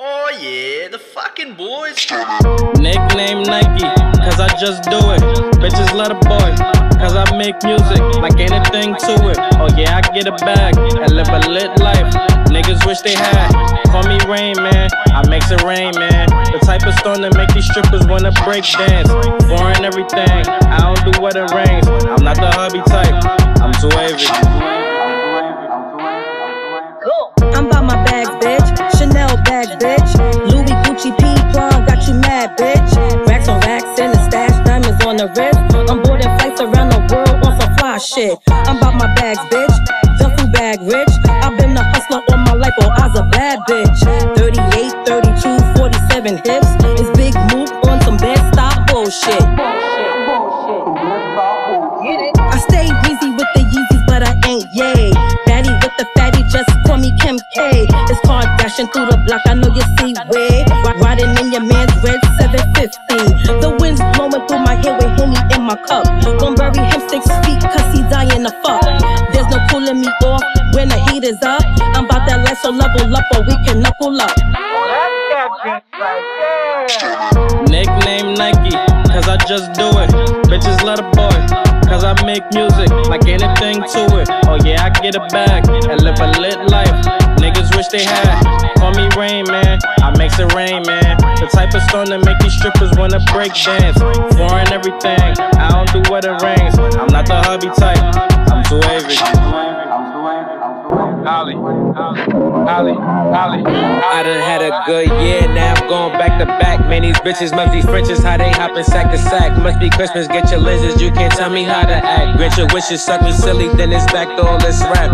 Oh yeah, the fucking boys. Nickname Nike, cause I just do it. Bitches let a boy, cause I make music like anything to it. Oh yeah, I get a bag and live a lit life. Niggas wish they had. Call me Rain Man, I makes it rain, man. The type of stone that make these strippers wanna break dance. Foreign everything, I don't do what it rains. I'm not the hubby type, I'm too wavy. Shit. I'm by my bags, bitch. Duffel bag rich. I've been a hustler all my life, or I's a bad bitch. 38, 32, 47 hips. It's big move on some bad style bullshit. I stay easy with the Yeezys, but I ain't yay. Fatty with the fatty, just call me Kim K. It's dashing through the block, I know you heat is up. I'm about that life, so level up or we can knuckle up. Nickname Nike, cause I just do it. Bitches let a boy, cause I make music like anything to it. Oh yeah, I get a bag and live a lit life. Niggas wish they had. Call me Rain Man, I makes it rain, man. The type of stone that make these strippers wanna break dance. Foreign everything, I don't do what it rains. I'm not the hubby type, I'm too wavy. Ollie, Ollie, Ollie. I done had a good year, now I'm going back to back. Man, these bitches must be Frenches, how they hoppin' sack to sack. Must be Christmas, get your lenses, you can't tell me how to act. Grant your wishes, suck me silly, then it's back to all this rap.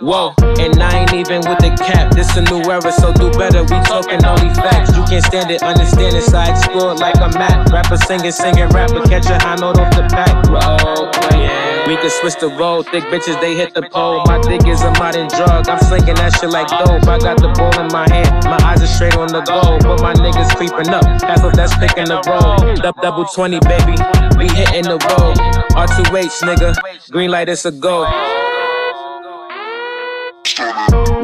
Whoa, and I ain't even with the cap. This a new era, so do better. We talking only facts. You can't stand it, understand it, so I explore like a map. Rapper singing, singing, rapper catch a high note off the back. Whoa, yeah. We can switch the road, thick bitches they hit the pole. My dick is a modern drug, I'm slinging that shit like dope. I got the ball in my hand, my eyes are straight on the goal. But my niggas creeping up, half of that's picking the roll. Double 20, baby, we hitting the road. R2H, nigga, green light, it's a go.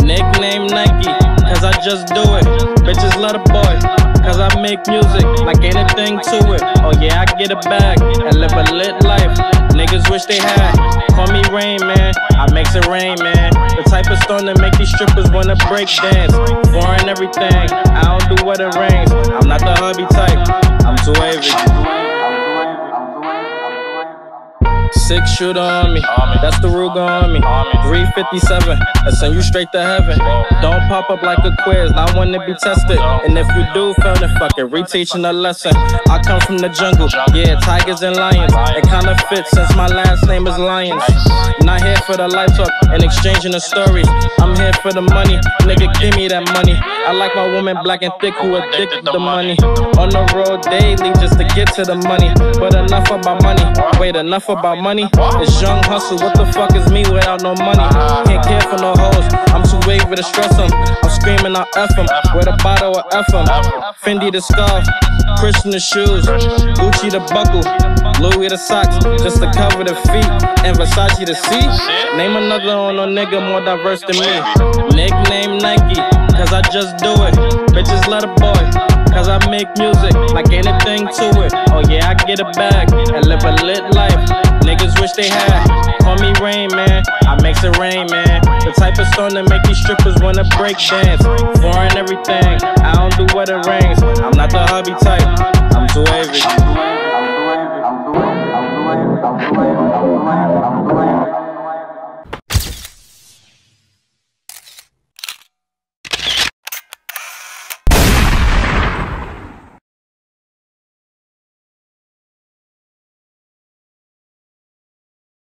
Nickname Nike, cause I just do it. Bitches let a boy, cause I make music like anything to it. Oh yeah, I get a bag and live a lit life. Niggas wish they had. Call me Rain Man, I makes it rain, man. The type of stone that make these strippers wanna break dance. Foreign everything, I don't do what it rains. I'm not the hubby type, I'm too wavy. Six shooter on me, that's the Ruger on me. 357, I send you straight to heaven. Don't pop up like a quiz, I want to be tested. And if you do fail, then fuck it, reteaching a lesson. I come from the jungle, yeah, tigers and lions. It kinda fits since my last name is Lions. Not here for the life talk and exchanging the stories. I'm here for the money, nigga, give me that money. I like my woman black and thick who addicted to money. On the road daily just to get to the money. But enough about money, wait, enough about money. It's young hustle, what the fuck is me without no money? Can't care for no hoes, I'm too wavy to stress them. I'm screaming out F them, with a bottle of F them. Fendi the scarf, Christian the shoes, Gucci the buckle, Louis the socks, just to cover the feet, and Versace the seat. Name another on a nigga more diverse than me. Nickname Nike, cause I just do it. Bitches let a boy. Cause I make music like anything to it. Oh yeah, I get a bag and live a lit life. Wish they had. Call me Rain Man, I makes it rain, man. The type of stone that make these strippers wanna break dance. Foreign everything, I don't do what it rains. I'm not the hubby type, I'm too wavy. I'm too I'm too I'm too